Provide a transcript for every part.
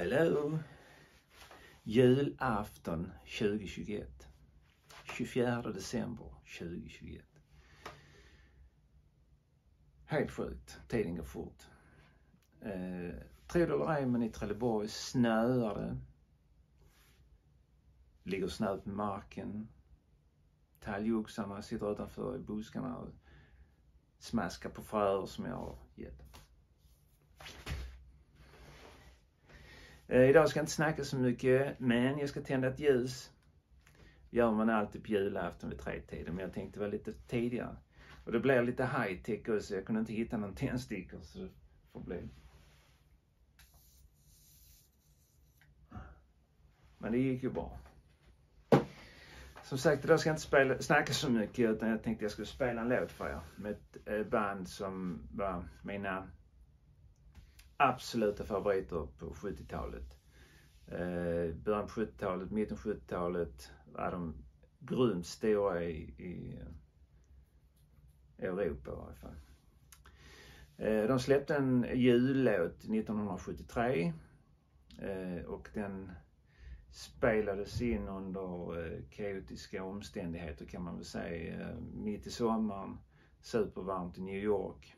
Hello! Julafton 2021. 24 december 2021. Helt sjukt, tiden går fort. Eh, Tro det eller ej, men i Trelleborg snöar det. Ligger snö på marken. Talgoxarna sitter utanför i buskarna och smaskar på fröer som jag har gett Eh, idag ska jag inte snacka så mycket, men jag ska tända ett ljus. Gör man alltid på typ julafton vid tretiden, men jag tänkte vara lite tidigare. Och det blir lite high tech också, jag kunde inte hitta någon tändstickor så det får bli. Men det gick ju bra. Som sagt, idag ska jag inte spela, snacka så mycket utan jag tänkte jag skulle spela en låt för er med ett eh, band som var mina absoluta favoriter på 70-talet. Eh, början på 70-talet, mitten på 70-talet var de grymt stora i, i eh, Europa i varje fall. Eh, de släppte en jullåt 1973 eh, och den spelades in under eh, kaotiska omständigheter kan man väl säga. Eh, mitt i sommaren, supervarmt i New York.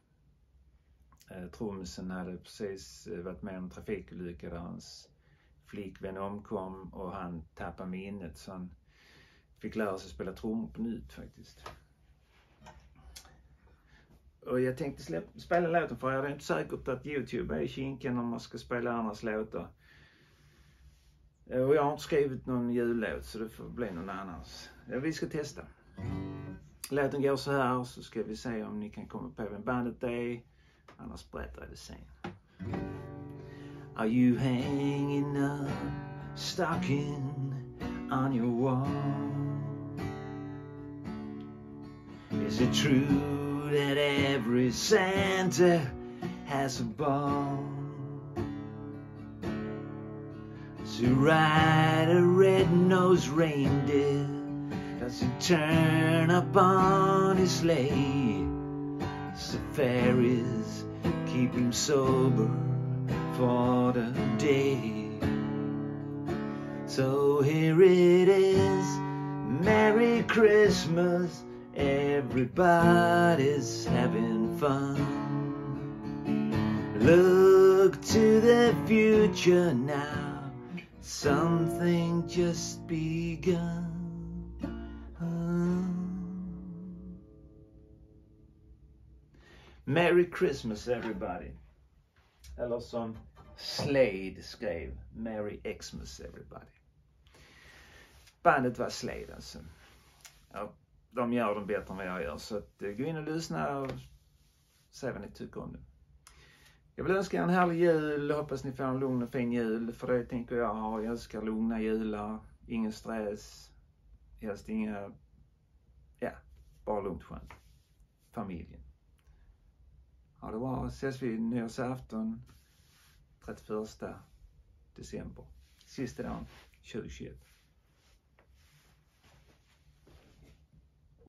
Tromsen trummisen hade precis eh, varit med om en trafikolycka där hans flickvän omkom och han tappade minnet så han fick lära sig spela trummor på nytt faktiskt. Och jag tänkte släpp, spela låten för er. Det är inte säkert att Youtube är kinken om man ska spela andras låtar. Eh, och jag har inte skrivit någon jullåt så det får bli någon annans. Vi ska testa. Låten går så här så ska vi se om ni kan komma på vem bandet är. Annars berättar jag det sen. Are you hanging up stocking on your wall? Is it true that every Santa has a ball? To ride a red-nosed reindeer Does he turn up on his sleigh? So fairies keep him sober for the day. So here it is, Merry Christmas, everybody's having fun. Look to the future now, something just begun. Merry Christmas everybody. Eller som Slade skrev, Merry Xmas everybody. Bandet var Slade alltså. Ja, de gör dem bättre än vad jag gör så att, eh, gå in och lyssna och se vad ni tycker om det. Jag vill önska er en härlig jul. Hoppas ni får en lugn och fin jul. För det tänker jag ha. Jag älskar lugna jular. Ingen stress. Helst inga, ja, bara lugnt skönt. Familjen. Ha det bra. Ses vi nyårsafton 31 december. Sista dagen 2021.